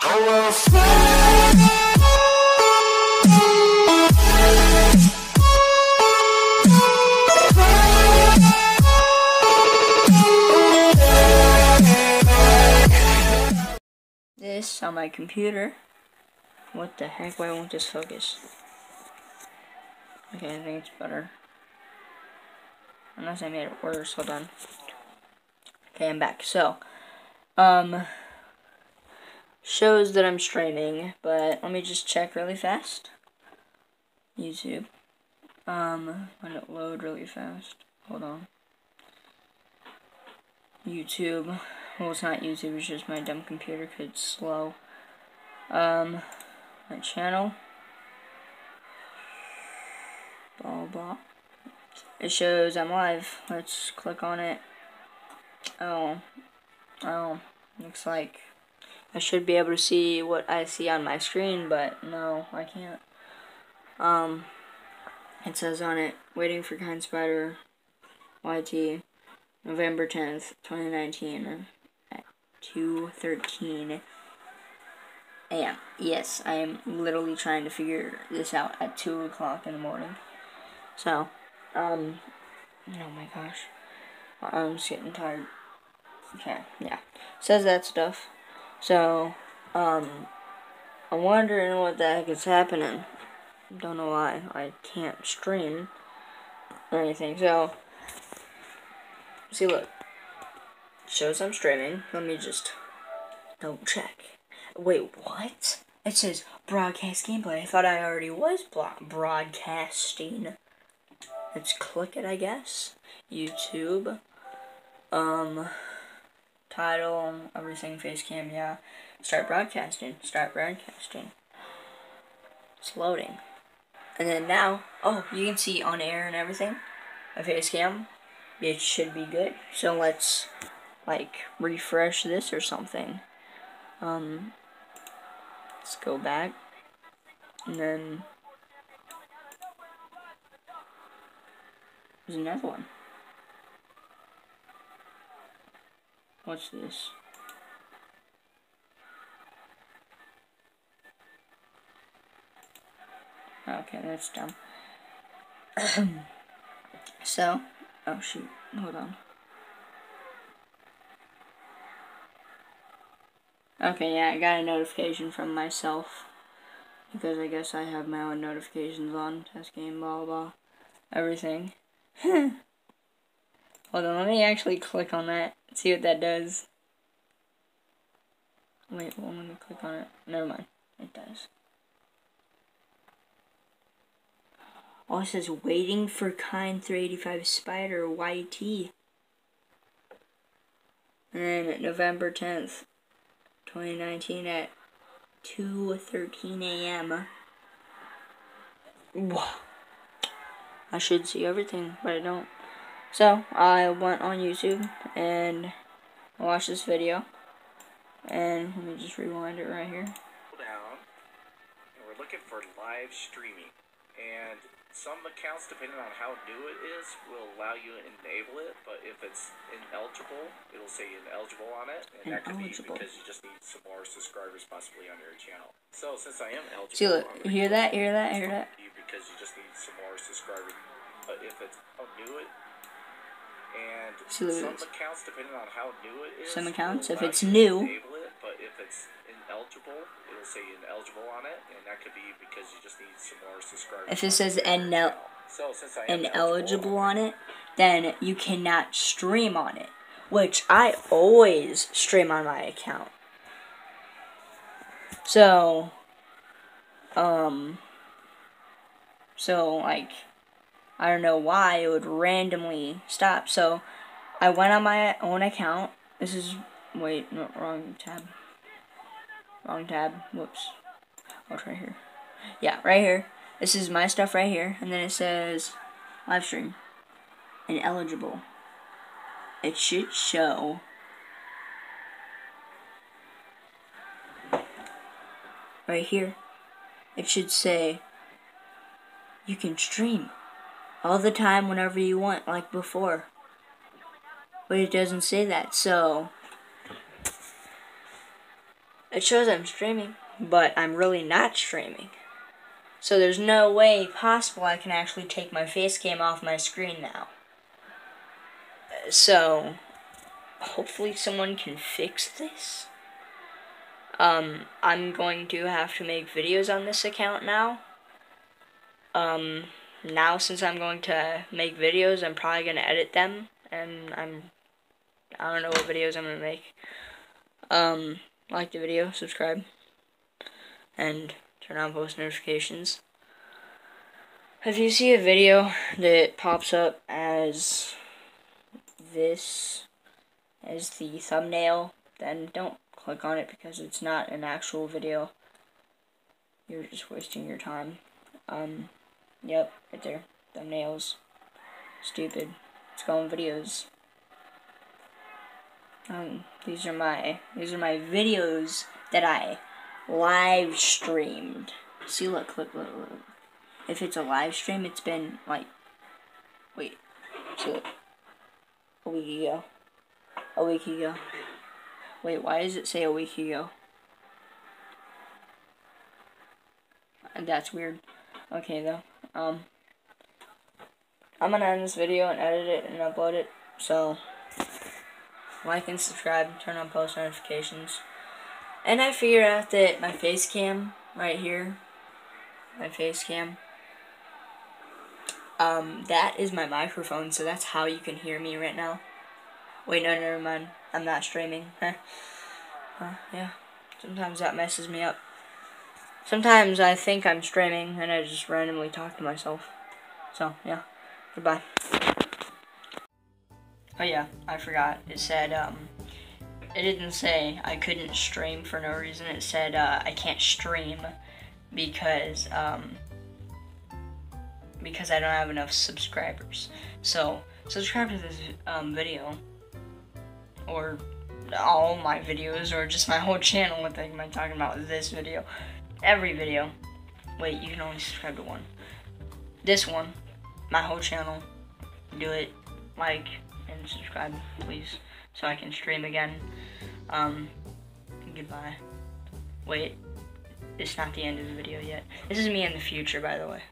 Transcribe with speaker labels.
Speaker 1: This on my computer. What the heck? Why won't this focus? Okay, I think it's better. Unless I made it worse. Hold on. Okay, I'm back. So, um, shows that I'm streaming, but let me just check really fast. YouTube. Um, let it load really fast. Hold on. YouTube. Well, it's not YouTube, it's just my dumb computer because it's slow. Um, my channel. Blah, blah. It shows I'm live. Let's click on it. Oh. Oh. Looks like I should be able to see what I see on my screen, but no, I can't. Um, it says on it, waiting for Kind Spider YT, November 10th, 2019, at 2.13 a.m. Yes, I am literally trying to figure this out at 2 o'clock in the morning. So, um, oh my gosh. I'm just getting tired. Okay, yeah. Says that stuff. So, um, I'm wondering what the heck is happening. Don't know why I can't stream or anything. So, see, look. Shows I'm streaming. Let me just double check. Wait, what? It says broadcast gameplay. I thought I already was broadcasting. Let's click it, I guess. YouTube. Um, title, everything, face cam, yeah. Start broadcasting. Start broadcasting. It's loading. And then now, oh, you can see on air and everything. A face cam. It should be good. So let's, like, refresh this or something. Um, let's go back. And then, there's another one. What's this? Okay, that's dumb. so, oh shoot, hold on. Okay, yeah, I got a notification from myself. Because I guess I have my own notifications on. Test game, blah, blah, everything. Hold on, let me actually click on that. See what that does. Wait, well, let me click on it. Never mind. It does. Oh, it says waiting for kind 385 spider YT. And November 10th, 2019 at 2.13 a.m. I should see everything, but I don't. So, I went on YouTube and watched this video. And let me just rewind it right here.
Speaker 2: Down, and we're looking for live streaming. And some accounts, depending on how new it is, will allow you to enable it. But if it's ineligible, it'll say ineligible on it. And that could be because you just need some more subscribers possibly on your channel. So since I am eligible,
Speaker 1: See, look, hear that? Hear that? Hear that?
Speaker 2: Because you just need some more subscribers. But if it's how new it and
Speaker 1: See,
Speaker 2: some accounts, depending on how new it is,
Speaker 1: some accounts, if it's new,
Speaker 2: it, but if it's ineligible, it'll say ineligible on it, and that could be because you just need some more subscribers.
Speaker 1: If it says inel so, ineligible on it, then you cannot stream on it, which I always stream on my account. So, um, so like I don't know why it would randomly stop. So I went on my own account. This is wait, no, wrong tab. Wrong tab. Whoops. Oh, right here. Yeah, right here. This is my stuff right here, and then it says live stream ineligible. It should show. Right here. It should say you can stream all the time whenever you want, like before. But it doesn't say that, so it shows I'm streaming, but I'm really not streaming. So there's no way possible I can actually take my face cam off my screen now. So, hopefully someone can fix this. Um, I'm going to have to make videos on this account now. Um, now since I'm going to make videos, I'm probably going to edit them, and I'm, I don't know what videos I'm going to make. Um, like the video, subscribe, and turn on post notifications. If you see a video that pops up as this as the thumbnail, then don't click on it because it's not an actual video. You're just wasting your time. Um, yep, right there. Thumbnails. Stupid. Let's videos. Um, these are my these are my videos that I live streamed. See, look, look, look, look. If it's a live stream, it's been like, wait, see, look, a week ago, a week ago. Wait, why does it say a week ago? That's weird. Okay, though. Um, I'm gonna end this video and edit it and upload it. So, like and subscribe, turn on post notifications. And I figured out that my face cam right here, my face cam, um, that is my microphone, so that's how you can hear me right now. Wait, no, never mind. I'm not streaming. uh, yeah, sometimes that messes me up. Sometimes I think I'm streaming and I just randomly talk to myself. So, yeah. Goodbye. Oh yeah, I forgot. It said, um, it didn't say I couldn't stream for no reason. It said, uh, I can't stream because, um, because I don't have enough subscribers. So, subscribe to this, um, video or all my videos or just my whole channel. What am I talking about? With this video. Every video. Wait, you can only subscribe to one. This one. My whole channel. Do it. Like and subscribe, please. So I can stream again. Um, goodbye. Wait. It's not the end of the video yet. This is me in the future, by the way.